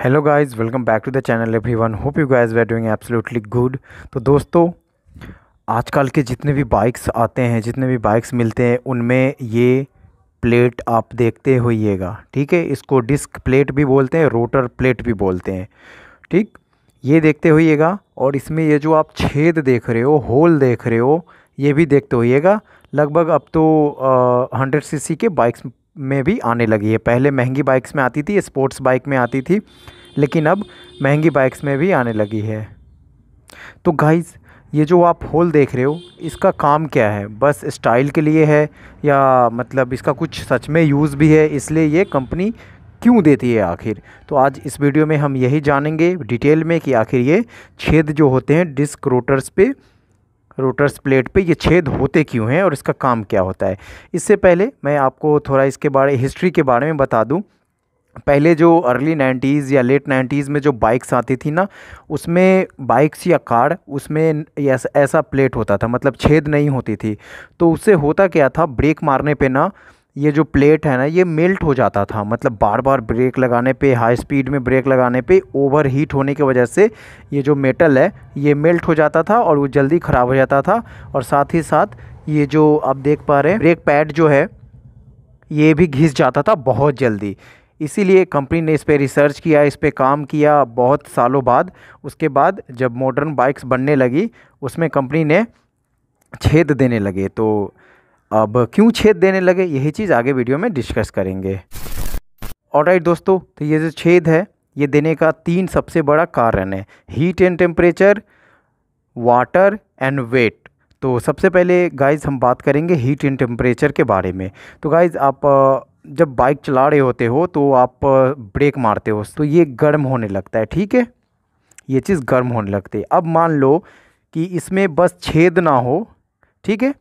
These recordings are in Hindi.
Hello guys welcome back to the channel everyone hope you guys were doing absolutely good तो दोस्तों, आजकल के जितने भी बाइक्स आते हैं, जितने भी बाइक्स मिलते हैं, उनमें ये प्लेट आप देखते होइएगा, ठीक है? इसको डिस्क प्लेट भी बोलते हैं रोटर प्लेट भी बोलते हैं, ठीक? ये देखते होइएगा और इसमें ये जो आप छेद देख रहे हो होल देख रहे हो, ये भी देखते होइएगा। लगभग अब तो हंड्रेड सी के बाइक्स में भी आने लगी है। पहले महँगी बाइक्स में आती थी, स्पोर्ट्स बाइक में आती थी, लेकिन अब महँगी बाइक्स में भी आने लगी है। तो गाइज़ ये जो आप होल देख रहे हो, इसका काम क्या है? बस स्टाइल के लिए है या मतलब इसका कुछ सच में यूज़ भी है, इसलिए ये कंपनी क्यों देती है आखिर? तो आज इस वीडियो में हम यही जानेंगे डिटेल में कि आखिर ये छेद जो होते हैं डिस्क रोटर्स पे रोटर्स प्लेट पे ये छेद होते क्यों हैं और इसका काम क्या होता है? इससे पहले मैं आपको थोड़ा इसके बारे हिस्ट्री के बारे में बता दूँ। पहले जो अर्ली नाइन्टीज़ या लेट नाइन्टीज़ में जो बाइक्स आती थी ना, उसमें बाइक्स या कार उसमें ऐसा ऐसा प्लेट होता था मतलब छेद नहीं होती थी। तो उससे होता क्या था? ब्रेक मारने पे ना ये जो प्लेट है ना, ये मेल्ट हो जाता था। मतलब बार बार ब्रेक लगाने पे हाई स्पीड में ब्रेक लगाने पे ओवर हीट होने की वजह से ये जो मेटल है, ये मेल्ट हो जाता था और वो जल्दी ख़राब हो जाता था। और साथ ही साथ ये जो आप देख पा रहे हैं ब्रेक पैड जो है, ये भी घिस जाता था बहुत जल्दी। इसीलिए कंपनी ने इस पर रिसर्च किया, इस पर काम किया बहुत सालों बाद। उसके बाद जब मॉडर्न बाइक्स बनने लगी, उसमें कंपनी ने छेद देने लगे। तो अब क्यों छेद देने लगे? यही चीज़ आगे वीडियो में डिस्कस करेंगे। और राइट दोस्तों तो ये जो छेद है, ये देने का तीन सबसे बड़ा कारण है। Heat and temperature water and wet तो सबसे पहले गाइज़ हम बात करेंगे हीट एंड टेम्परेचर के बारे में। तो गाइज़ आप जब बाइक चला रहे होते हो तो आप ब्रेक मारते हो। तो ये गर्म होने लगता है, ठीक है? ये चीज़ गर्म होने लगती है। अब मान लो कि इसमें बस छेद ना हो, ठीक है?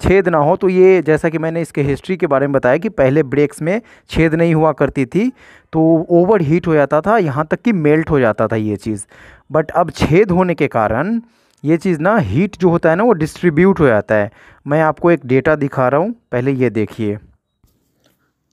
छेद ना हो तो ये जैसा कि मैंने इसके हिस्ट्री के बारे में बताया कि पहले ब्रेक्स में छेद नहीं हुआ करती थी तो ओवर हीट हो जाता था, यहाँ तक कि मेल्ट हो जाता था ये चीज़। बट अब छेद होने के कारण ये चीज़ ना हीट जो होता है ना, वो डिस्ट्रीब्यूट हो जाता है। मैं आपको एक डेटा दिखा रहा हूँ, पहले ये देखिए।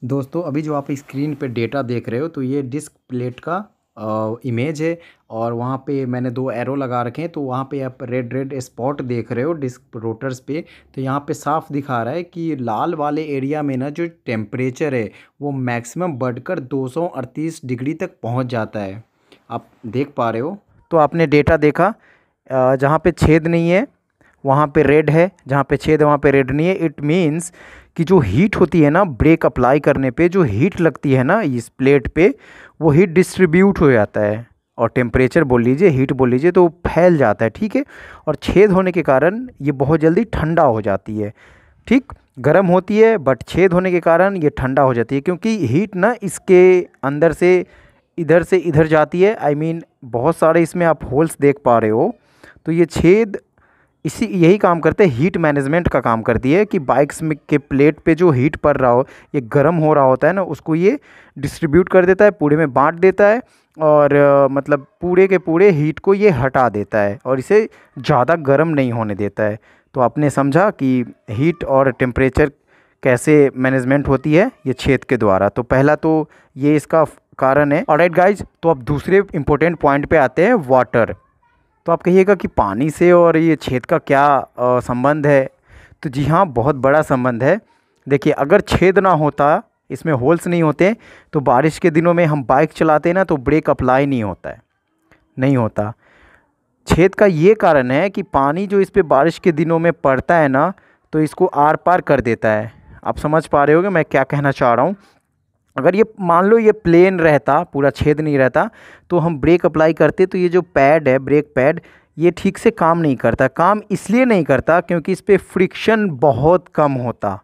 दोस्तों, अभी जो आप स्क्रीन पे डेटा देख रहे हो तो ये डिस्क प्लेट का इमेज है और वहाँ पे मैंने दो एरो लगा रखे हैं तो वहाँ पे आप रेड रेड स्पॉट देख रहे हो डिस्क रोटर्स पे। तो यहाँ पे साफ़ दिखा रहा है कि लाल वाले एरिया में ना जो टेम्परेचर है, वो मैक्सिमम बढ़कर दो सौ अड़तीस डिग्री तक पहुँच जाता है। आप देख पा रहे हो? तो आपने डेटा देखा जहाँ पर छेद नहीं है, वहाँ पे रेड है, जहाँ पे छेद है, वहाँ पे रेड नहीं है। इट मीन्स कि जो हीट होती है ना ब्रेक अप्लाई करने पे जो हीट लगती है ना इस प्लेट पे वो हीट डिस्ट्रीब्यूट हो जाता है। और टेम्परेचर बोल लीजिए हीट बोल लीजिए तो फैल जाता है ठीक है? और छेद होने के कारण ये बहुत जल्दी ठंडा हो जाती है ठीक? गर्म होती है बट छेद होने के कारण ये ठंडा हो जाती है क्योंकि हीट ना इसके अंदर से इधर से इधर जाती है। आई I मीन mean, बहुत सारे इसमें आप होल्स देख पा रहे हो। तो ये छेद इसी यही काम करते हैं। हीट मैनेजमेंट का काम करती है कि बाइक्स में के प्लेट पे जो हीट पड़ रहा हो ये गर्म हो रहा होता है ना उसको ये डिस्ट्रीब्यूट कर देता है पूरे में बांट देता है और आ, मतलब पूरे के पूरे हीट को ये हटा देता है और इसे ज़्यादा गर्म नहीं होने देता है। तो आपने समझा कि हीट और टेम्परेचर कैसे मैनेजमेंट होती है ये छेद के द्वारा। तो पहला तो ये इसका कारण है। और राइट गाइज़ तो अब दूसरे इंपॉर्टेंट पॉइंट पे आते हैं वाटर तो आप कहिएगा कि पानी से और ये छेद का क्या संबंध है? तो जी हाँ बहुत बड़ा संबंध है। देखिए, अगर छेद ना होता, इसमें होल्स नहीं होते तो बारिश के दिनों में हम बाइक चलाते ना तो ब्रेक अप्लाई नहीं होता है। नहीं होता। छेद का ये कारण है कि पानी जो इस पर बारिश के दिनों में पड़ता है ना तो इसको आर पार कर देता है। आप समझ पा रहे होगे मैं क्या कहना चाह रहा हूँ? अगर ये मान लो ये प्लेन रहता, पूरा छेद नहीं रहता तो हम ब्रेक अप्लाई करते तो ये जो पैड है ब्रेक पैड ये ठीक से काम नहीं करता। काम इसलिए नहीं करता क्योंकि इस पर फ्रिक्शन बहुत कम होता।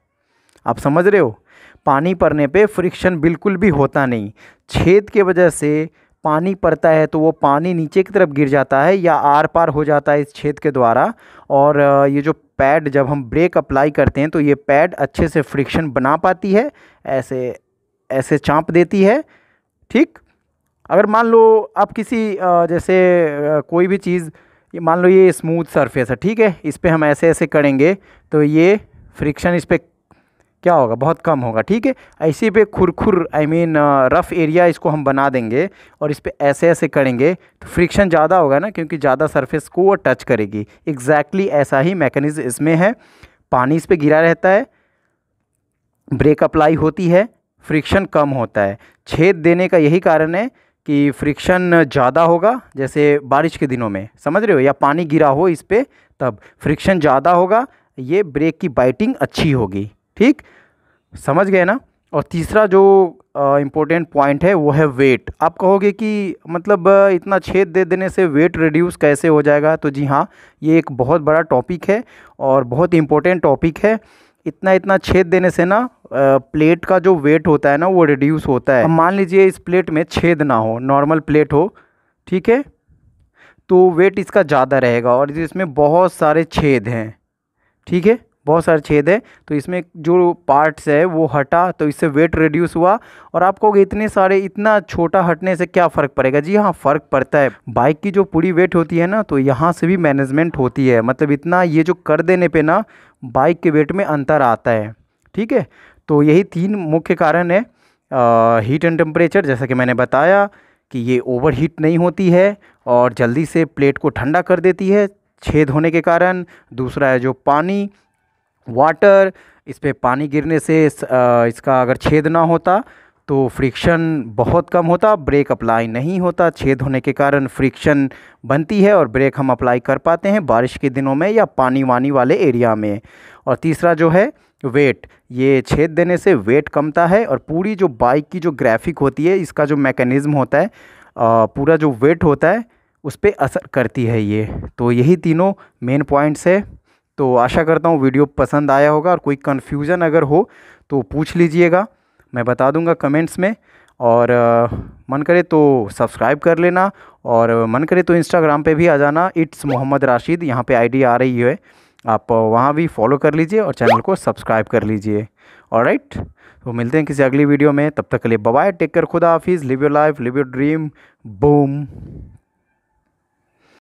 आप समझ रहे हो? पानी पड़ने पे फ्रिक्शन बिल्कुल भी होता नहीं। छेद के वजह से पानी पड़ता है तो वो पानी नीचे की तरफ़ गिर जाता है या आर पार हो जाता है इस छेद के द्वारा। और ये जो पैड जब हम ब्रेक अप्लाई करते हैं तो ये पैड अच्छे से फ्रिक्शन बना पाती है, ऐसे ऐसे चाँप देती है, ठीक? अगर मान लो आप किसी जैसे कोई भी चीज़ मान लो ये स्मूथ सरफेस है, ठीक है? इस पर हम ऐसे ऐसे करेंगे तो ये फ्रिक्शन इस पर क्या होगा? बहुत कम होगा, ठीक है? ऐसे पे खुरखुर आई मीन रफ़ एरिया इसको हम बना देंगे और इस पर ऐसे ऐसे करेंगे तो फ्रिक्शन ज़्यादा होगा ना, क्योंकि ज़्यादा सरफेस को वो टच करेगी। एग्जैक्टली exactly ऐसा ही मैकेनिज़्म इसमें है। पानी इस पर गिरा रहता है ब्रेक अप्लाई होती है फ्रिक्शन कम होता है। छेद देने का यही कारण है कि फ्रिक्शन ज़्यादा होगा, जैसे बारिश के दिनों में। समझ रहे हो? या पानी गिरा हो इस पर तब फ्रिक्शन ज़्यादा होगा। ये ब्रेक की बाइटिंग अच्छी होगी। ठीक? समझ गए ना? और तीसरा जो इम्पोर्टेंट पॉइंट है, वो है वेट आप कहोगे कि मतलब इतना छेद दे देने से वेट रिड्यूस कैसे हो जाएगा? तो जी हाँ ये एक बहुत बड़ा टॉपिक है और बहुत इम्पोर्टेंट टॉपिक है। इतना इतना छेद देने से ना प्लेट का जो वेट होता है ना, वो रिड्यूस होता है। मान लीजिए इस प्लेट में छेद ना हो नॉर्मल प्लेट हो, ठीक है? तो वेट इसका ज़्यादा रहेगा और इसमें बहुत सारे छेद हैं, ठीक है? बहुत सारे छेद है तो इसमें जो पार्ट्स है, वो हटा तो इससे वेट रिड्यूस हुआ। और आप कहोगे इतने सारे, इतना छोटा हटने से क्या फ़र्क पड़ेगा? जी हाँ फ़र्क पड़ता है। बाइक की जो पूरी वेट होती है ना तो यहाँ से भी मैनेजमेंट होती है। मतलब इतना ये जो कर देने पे ना बाइक के वेट में अंतर आता है, ठीक है? तो यही तीन मुख्य कारण है। हीट एंड टेम्परेचर जैसा कि मैंने बताया कि ये ओवर हीट नहीं होती है और जल्दी से प्लेट को ठंडा कर देती है छेद होने के कारण। दूसरा है जो पानी वाटर इस पर पानी गिरने से इस, आ, इसका अगर छेद ना होता तो फ्रिक्शन बहुत कम होता ब्रेक अप्लाई नहीं होता। छेद होने के कारण फ्रिक्शन बनती है और ब्रेक हम अप्लाई कर पाते हैं बारिश के दिनों में या पानी वानी वाले एरिया में। और तीसरा जो है वेट ये छेद देने से वेट कमता है और पूरी जो बाइक की जो ग्राफिक होती है इसका जो मैकेनिज़्म होता है पूरा जो वेट होता है उस पर असर करती है ये। तो यही तीनों मेन पॉइंट्स है। तो आशा करता हूँ वीडियो पसंद आया होगा और कोई कन्फ्यूज़न अगर हो तो पूछ लीजिएगा। मैं बता दूँगा कमेंट्स में। और आ, मन करे तो सब्सक्राइब कर लेना और मन करे तो इंस्टाग्राम पे भी आ जाना। इट्स मोहम्मद राशिद यहाँ पे आईडी आ रही है। आप वहाँ भी फॉलो कर लीजिए और चैनल को सब्सक्राइब कर लीजिए। और राइट तो मिलते हैं किसी अगली वीडियो में। तब तक के लिए बाय टेक कर खुदा हाफिज़ live your life live your dream boom